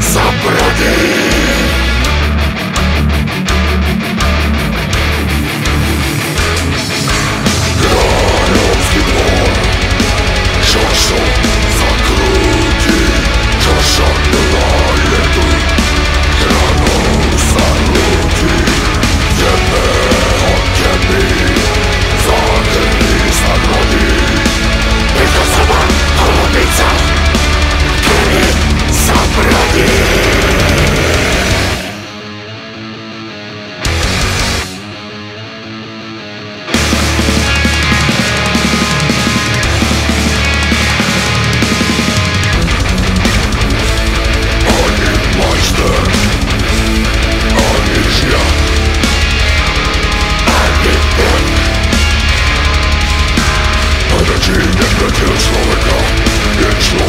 Заброди! It's like